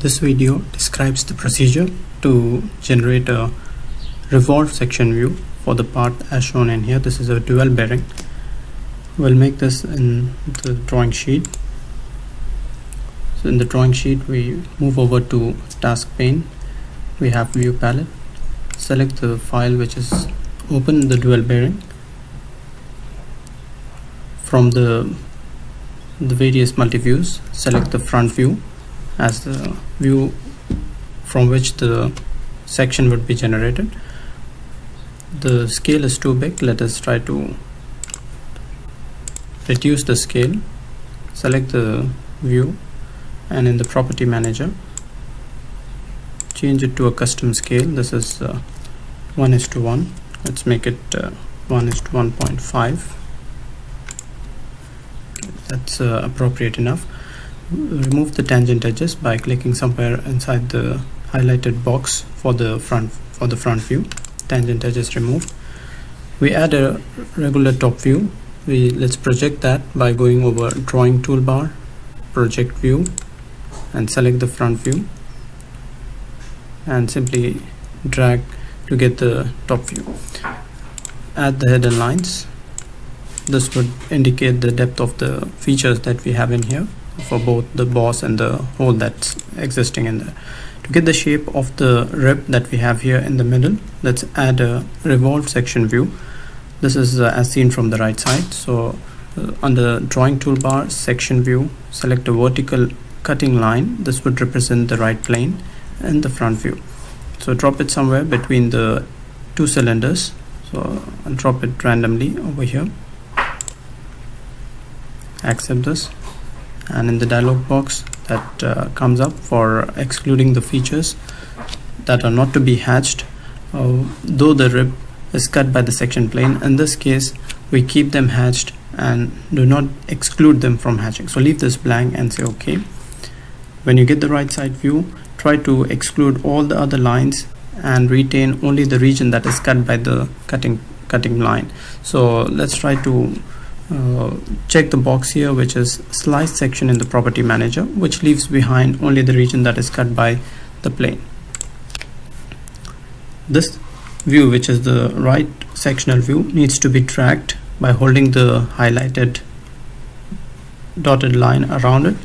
This video describes the procedure to generate a revolved section view for the part as shown in here. This is a dual bearing. We'll make this in the drawing sheet. So in the drawing sheet we move over to task pane. We have view palette. Select the file which is open the dual bearing. From the the various multi-views select the front view as the view from which the section would be generated. The scale is too big. Let us try to reduce the scale. Select the view. And in the property manager change it to a custom scale. This is uh, 1 is to 1 let's make it uh, 1 is to 1.5 that's uh, appropriate enough remove the tangent edges by clicking somewhere inside the highlighted box for the front for the front view. Tangent edges removed. We add a regular top view. We let's project that by going over drawing toolbar project view and select the front view. And simply drag to get the top view. Add the hidden lines. This would indicate the depth of the features that we have in here for both the boss and the hole that's existing in there to get the shape of the rib that we have here in the middle let's add a revolved section view. This is uh, as seen from the right side. So uh, on the drawing toolbar section view select a vertical cutting line. This would represent the right plane and the front view. So drop it somewhere between the two cylinders. So I'll drop it randomly over here. Accept this and in the dialog box that uh, comes up for excluding the features that are not to be hatched. Uh, though the rib is cut by the section plane in this case we keep them hatched and do not exclude them from hatching. So leave this blank and say okay. When you get the right side view try to exclude all the other lines and retain only the region that is cut by the cutting cutting line. So let's try to uh, check the box here which is slice section in the property manager which leaves behind only the region that is cut by the plane. This view which is the right sectional view needs to be tracked by holding the highlighted dotted line around it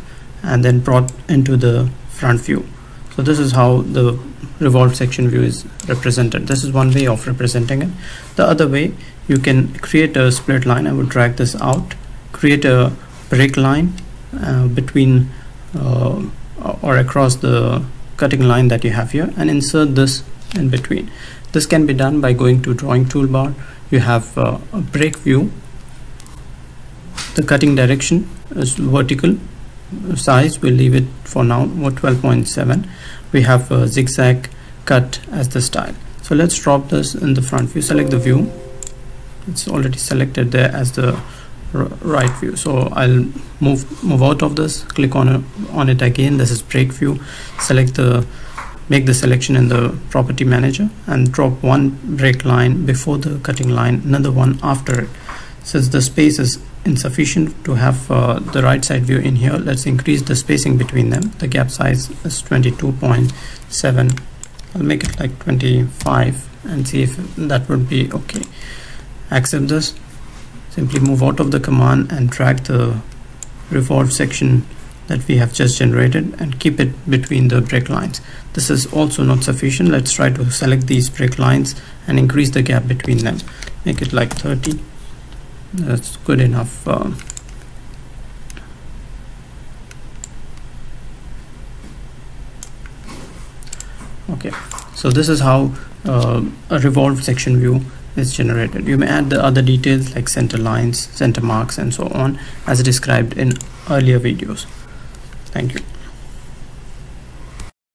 and then brought into the front view. So this is how the revolved section view is represented. This is one way of representing it. The other way you can create a split line. I will drag this out. Create a break line uh, between uh, or across the cutting line that you have here and insert this in between. This can be done by going to drawing toolbar. You have uh, a break view. The cutting direction is vertical size we'll leave it for now 12.7 we have a zigzag cut as the style. So let's drop this in the front view. Select the view. It's already selected there as the right view. So I'll move move out of this click on on it again. This is break view. Select the make the selection in the property manager and drop one break line before the cutting line another one after it. Since the space is insufficient to have uh, the right side view in here. Let's increase the spacing between them. The gap size is 22.7 I'll make it like 25 and see if that would be okay. Accept this. Simply move out of the command and drag the revolved section that we have just generated and keep it between the break lines. This is also not sufficient. Let's try to select these break lines and increase the gap between them. Make it like 30 that's good enough uh, okay. So this is how uh, a revolved section view is generated. You may add the other details like center lines center marks and so on as described in earlier videos. Thank you